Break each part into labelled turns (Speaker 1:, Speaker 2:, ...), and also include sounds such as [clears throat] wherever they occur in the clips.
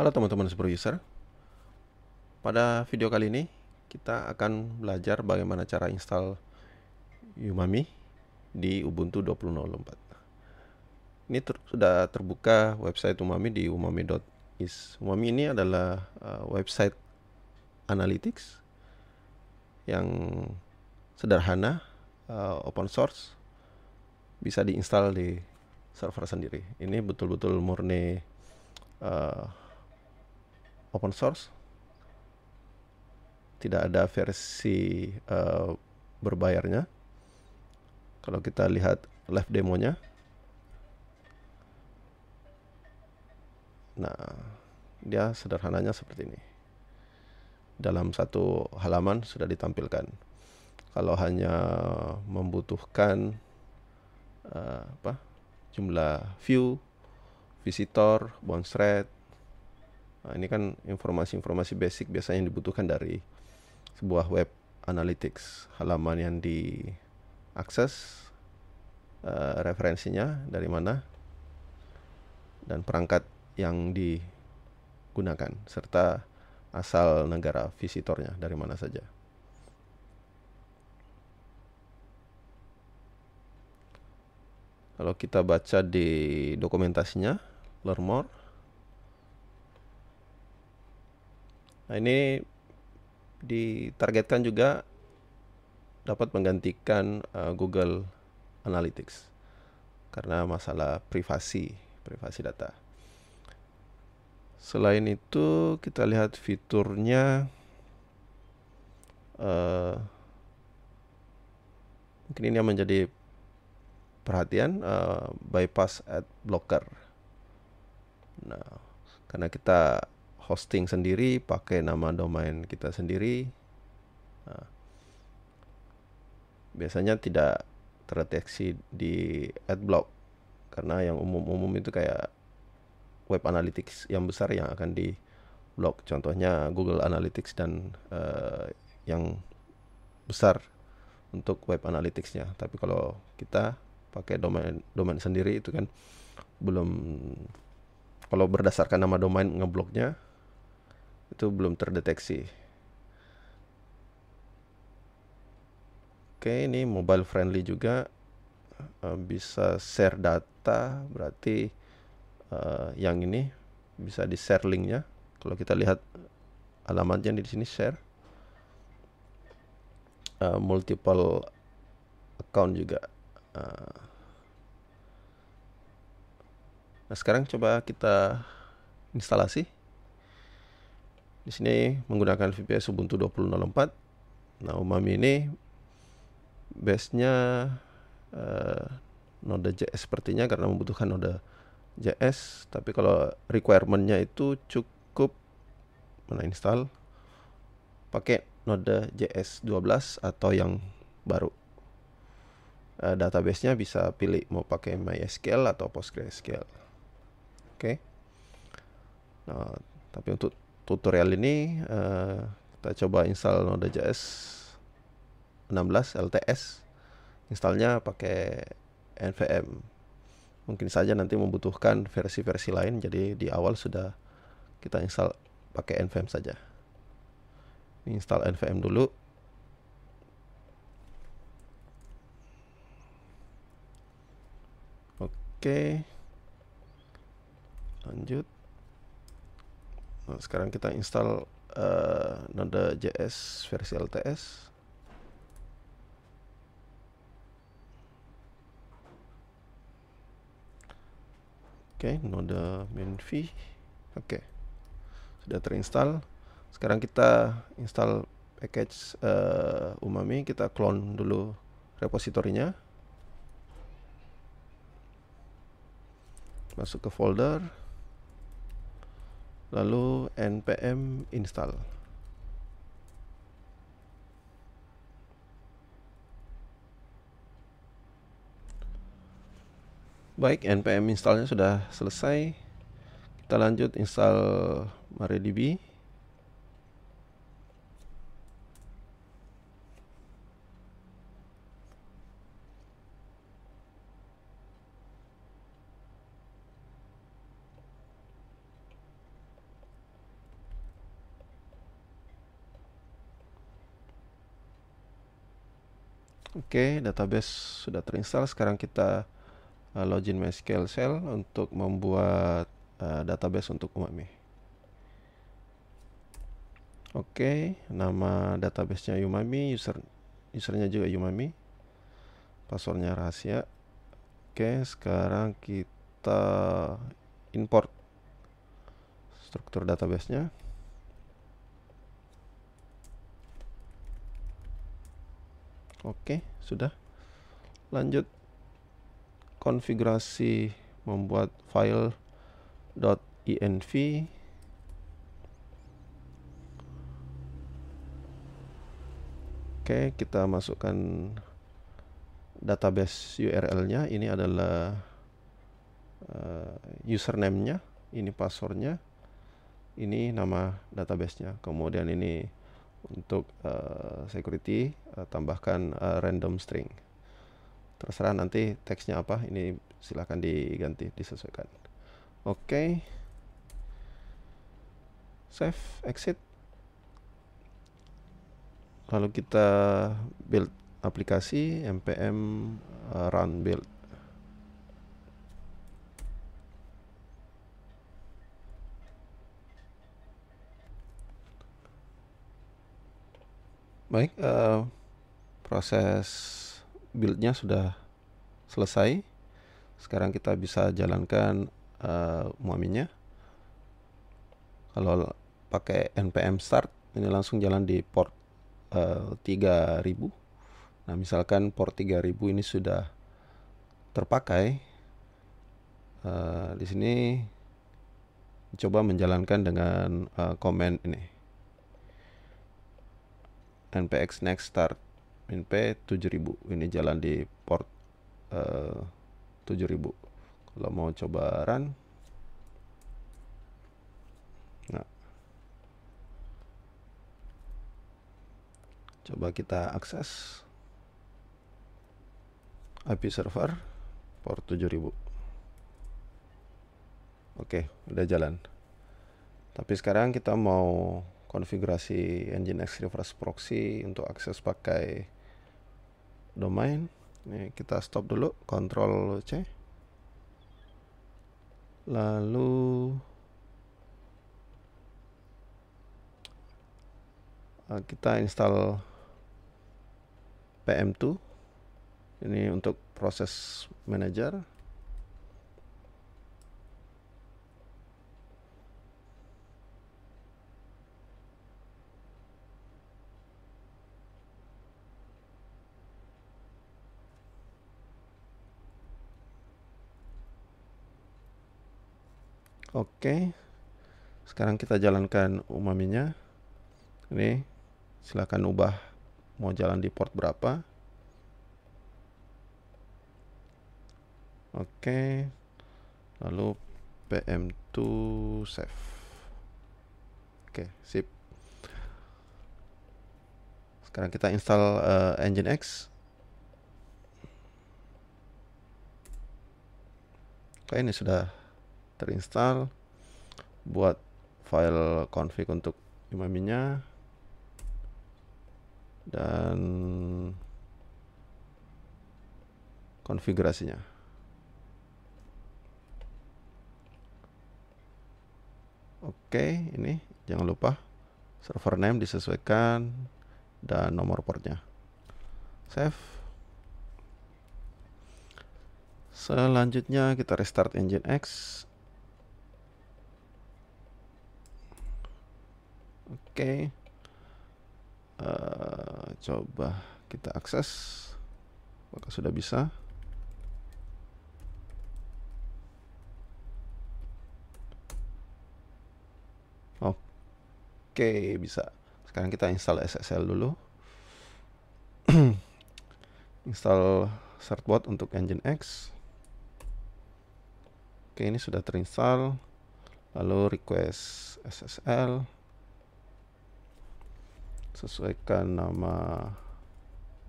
Speaker 1: Halo teman-teman super user. Pada video kali ini kita akan belajar bagaimana cara install Umami di Ubuntu 20.04. Ini ter sudah terbuka website Umami di umami.is. Umami ini adalah uh, website analytics yang sederhana, uh, open source, bisa diinstal di server sendiri. Ini betul-betul murni uh, open source. Tidak ada versi uh, berbayarnya. Kalau kita lihat live demonya. Nah dia sederhananya seperti ini. Dalam satu halaman sudah ditampilkan. Kalau hanya membutuhkan uh, apa jumlah view visitor bounce rate Nah, ini kan informasi-informasi basic biasanya yang dibutuhkan dari sebuah web analytics halaman yang diakses uh, referensinya dari mana dan perangkat yang digunakan serta asal negara visitornya dari mana saja. Kalau kita baca di dokumentasinya, learn more, Nah, ini ditargetkan juga dapat menggantikan uh, Google Analytics karena masalah privasi, privasi data. Selain itu, kita lihat fiturnya uh, mungkin ini yang menjadi perhatian uh, bypass ad blocker. Nah, karena kita hosting sendiri pakai nama domain kita sendiri. Nah, biasanya tidak terdeteksi di adblock karena yang umum-umum itu kayak web analytics yang besar yang akan di blok contohnya Google Analytics dan uh, yang besar untuk web analyticsnya. Tapi kalau kita pakai domain domain sendiri itu kan belum kalau berdasarkan nama domain ngebloknya itu belum terdeteksi. Oke, ini mobile friendly juga uh, bisa share data, berarti uh, yang ini bisa di share linknya. Kalau kita lihat alamatnya di sini share, uh, multiple account juga. Uh, nah sekarang coba kita instalasi. Di sini menggunakan VPS Ubuntu 20.04. Nah, Umami ini base-nya uh, Node.js sepertinya karena membutuhkan Node.js, tapi kalau requirement-nya itu cukup mana install pakai Node.js 12 atau yang baru. Uh, database-nya bisa pilih mau pakai MySQL atau PostgreSQL. Oke. Okay. Nah, tapi untuk tutorial ini uh, kita coba install Node.js 16 LTS installnya pakai nvm mungkin saja nanti membutuhkan versi-versi lain jadi di awal sudah kita install pakai nvm saja. Ini install nvm dulu. Oke. Lanjut Nah, sekarang kita install uh, Node.js versi LTS. Oke, okay, Node Menvi. Oke. Okay. Sudah terinstall. Sekarang kita install package uh, Umami, kita clone dulu repositorinya. Masuk ke folder lalu npm install. Baik npm installnya sudah selesai. Kita lanjut install MariaDB Oke, database sudah terinstall. Sekarang kita uh, login MySQL Shell untuk membuat uh, database untuk Umami. Oke, nama databasenya Umami, user usernya juga Umami. Passwordnya rahasia. Oke, sekarang kita import struktur databasenya. Oke, sudah. Lanjut konfigurasi membuat file .env Oke, kita masukkan database URL-nya. Ini adalah uh, username-nya, ini password-nya, ini nama database-nya. Kemudian ini untuk uh, security uh, tambahkan uh, random string. Terserah nanti teksnya apa ini silahkan diganti disesuaikan. Oke. Okay. save exit. Lalu kita build aplikasi npm uh, run build Baik, uh, proses buildnya sudah selesai. Sekarang kita bisa jalankan uh, muaminya. Kalau pakai npm start, ini langsung jalan di port uh, 3000. Nah, misalkan port 3000 ini sudah terpakai. Uh, di sini coba menjalankan dengan uh, command ini npx next start. Np 7000 ini jalan di port uh, 7000 kalau mau coba run. Nah. Coba kita akses. IP server port 7000 oke udah jalan. Tapi sekarang kita mau konfigurasi Nginx Reverse Proxy untuk akses pakai domain. Ini kita stop dulu, Ctrl C. Lalu eh, kita install PM2. Ini untuk proses manager. Oke. Sekarang kita jalankan umaminya. Ini silakan ubah mau jalan di port berapa. Oke. Lalu PM2 save. Oke, sip. Sekarang kita install uh, Nginx. Oke, ini sudah terinstall buat file config untuk imaminya. Dan konfigurasinya. Oke ini. Jangan lupa server name disesuaikan dan nomor portnya. Save. Selanjutnya kita restart engine X Oke. Uh, coba kita akses. Apakah sudah bisa? Oke, bisa. Sekarang kita install SSL dulu. [clears throat] install certbot untuk Nginx. Oke, ini sudah terinstall. Lalu request SSL sesuaikan nama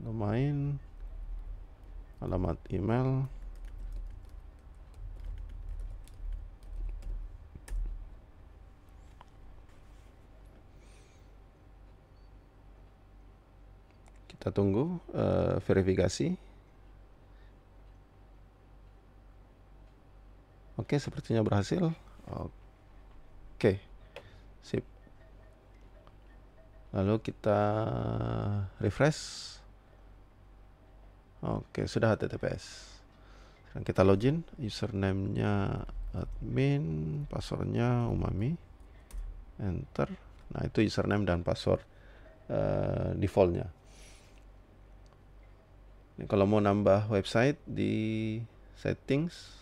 Speaker 1: domain alamat email. Kita tunggu uh, verifikasi. Oke sepertinya berhasil. Oke sip lalu kita refresh. Oke sudah HTTPS sekarang kita login. Username-nya admin passwordnya umami. Enter. Nah itu username dan password uh, defaultnya. Ini kalau mau nambah website di settings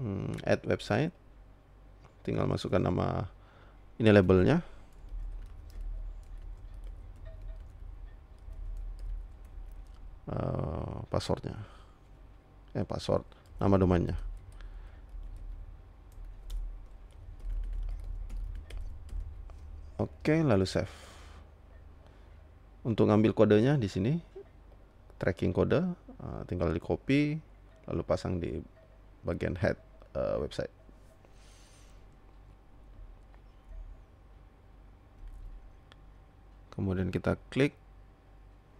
Speaker 1: hmm, add website tinggal masukkan nama ini labelnya uh, passwordnya. Eh password. Nama domainnya. Oke lalu save. Untuk ngambil kodenya di sini tracking kode uh, tinggal di copy lalu pasang di bagian head uh, website. Kemudian kita klik.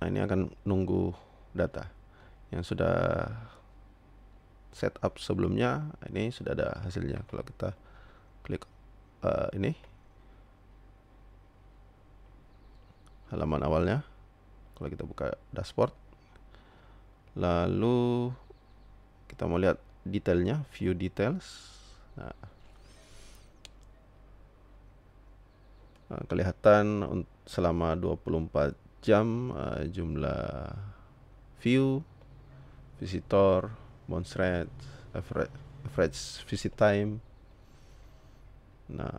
Speaker 1: Nah ini akan nunggu data. Yang sudah setup sebelumnya ini sudah ada hasilnya. Kalau kita klik uh, ini halaman awalnya kalau kita buka dashboard lalu kita mau lihat detailnya view details. Nah, kelihatan selama 24 jam uh, jumlah view visitor bounce rate, average, average visit time. Nah,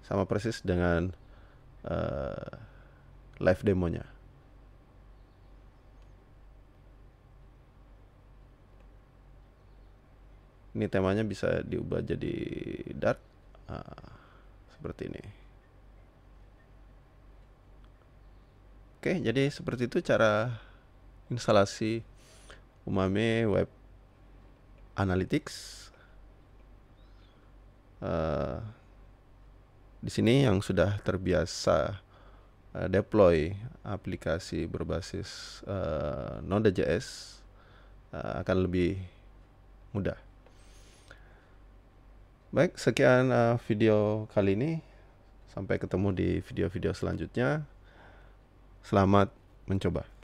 Speaker 1: sama persis dengan uh, live demonya. Ini temanya bisa diubah jadi dark uh, seperti ini. Oke, jadi seperti itu cara instalasi Umame Web Analytics. Uh, di sini yang sudah terbiasa uh, deploy aplikasi berbasis uh, Node.js uh, akan lebih mudah. Baik, sekian uh, video kali ini. Sampai ketemu di video-video selanjutnya. Selamat mencoba.